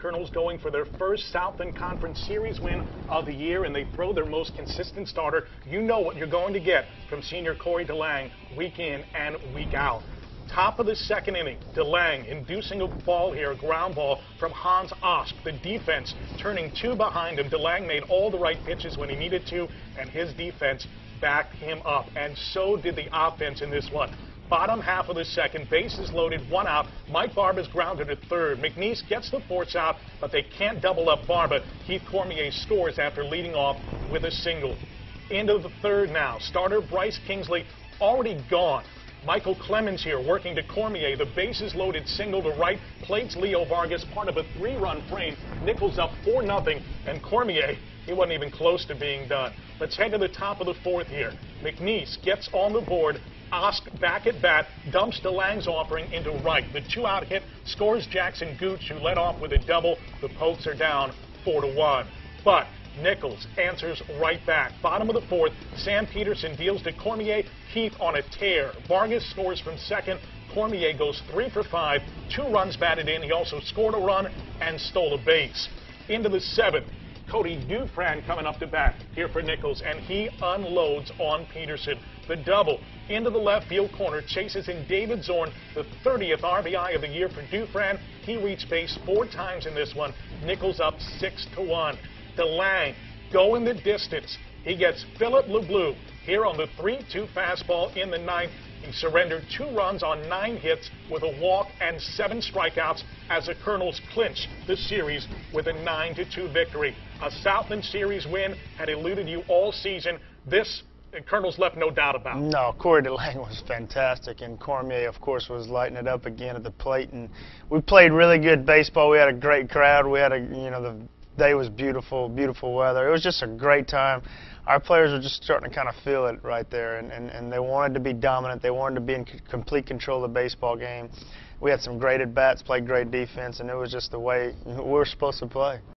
Colonels going for their first Southland Conference Series win of the year, and they throw their most consistent starter. You know what you're going to get from senior Kory Delange week in and week out. Top of the second inning, Delange inducing a ball here, a ground ball from Hans Osk. The defense turning two behind him. Delange made all the right pitches when he needed to, and his defense backed him up. And so did the offense in this one. Bottom half of the second, bases loaded, one out. Mike Barba's grounded at third. McNeese gets the force out, but they can't double up Barba. Keith Cormier scores after leading off with a single. End of the third now. Starter Bryce Kingsley already gone. Michael Clemens here working to Cormier. The bases loaded single to right. Plates Leo Vargas, part of a three-run frame. Nicholls up 4 nothing, and Cormier, he wasn't even close to being done. Let's head to the top of the fourth here. McNeese gets on the board. Osk back at bat, dumps Delange's offering into right. The two-out hit scores Jackson Gooch, who led off with a double. The Pokes are down 4 to 1. But Nicholls answers right back. Bottom of the fourth, Sam Peterson deals to Cormier. Heath on a tear. Vargas scores from second. Cormier goes three for five, two runs batted in. He also scored a run and stole a base. Into the seventh, Cody Dufran coming up to bat here for Nicholls, and he unloads on Peterson. The double into the left field corner chases in David Zorn, the 30th RBI of the year for Dufran. He reached base four times in this one. Nicholls up six to one. Delange going the distance. He gets Philip LeBlue here on the 3-2 fastball in the ninth. He surrendered two runs on nine hits with a walk and seven strikeouts as the Colonels clinch the series with a 9-2 victory. A Southland Series win had eluded you all season. This the Colonels left no doubt about. No, Kory Delange was fantastic, and Cormier, of course, was lighting it up again at the plate. And we played really good baseball. We had a great crowd. We had a, you know, the day was beautiful, beautiful weather. It was just a great time. Our players were just starting to kind of feel it right there, and, and, and they wanted to be dominant. They wanted to be in complete control of the baseball game. We had some great at bats, played great defense, and it was just the way we were supposed to play.